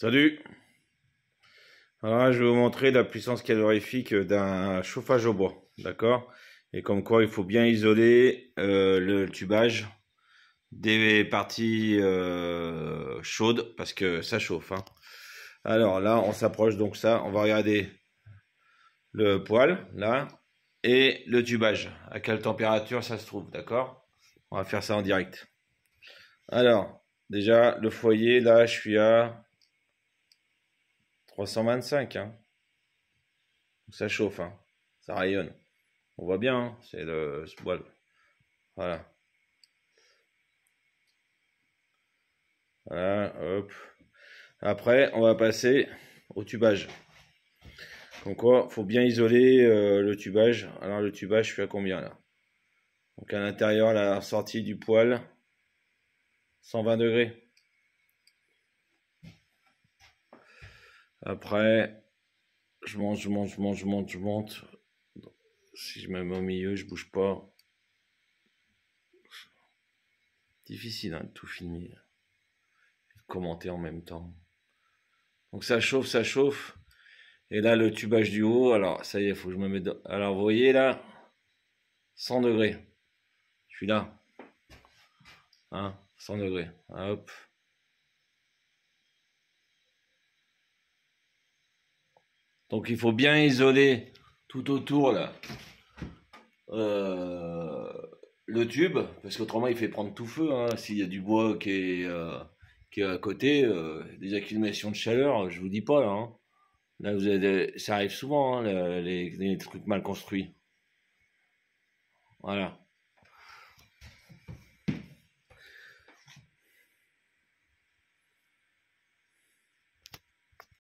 Salut Alors là, je vais vous montrer la puissance calorifique d'un chauffage au bois, d'accord? Et comme quoi, il faut bien isoler euh, le tubage des parties euh, chaudes, parce que ça chauffe. Hein. Alors là, on s'approche donc ça, on va regarder le poêle, là, et le tubage, à quelle température ça se trouve, d'accord? On va faire ça en direct. Alors, déjà, le foyer, là, je suis à 325. Hein. Ça chauffe, hein. ça rayonne. On voit bien, hein, c'est le ce Voilà. Après, on va passer au tubage. Donc quoi, faut bien isoler euh, le tubage. Alors le tubage, je suis à combien là? Donc à l'intérieur, la sortie du poêle, 120 degrés. Après, je monte, je monte, je monte, je monte, je monte. Si je me mets au milieu, je bouge pas. Difficile hein, de tout filmer. De commenter en même temps. Donc ça chauffe, ça chauffe. Et là, le tubage du haut, alors ça y est, il faut que je me mette... Alors vous voyez là, 100 degrés. Je suis là. Hein, 100 degrés. Hop. Donc il faut bien isoler tout autour là euh, le tube, parce qu'autrement il fait prendre tout feu. Hein. S'il y a du bois qui est, euh, à côté, euh, des accumulations de chaleur, je vous dis pas là. Hein. Là vous avez, ça arrive souvent hein, les, les trucs mal construits. Voilà.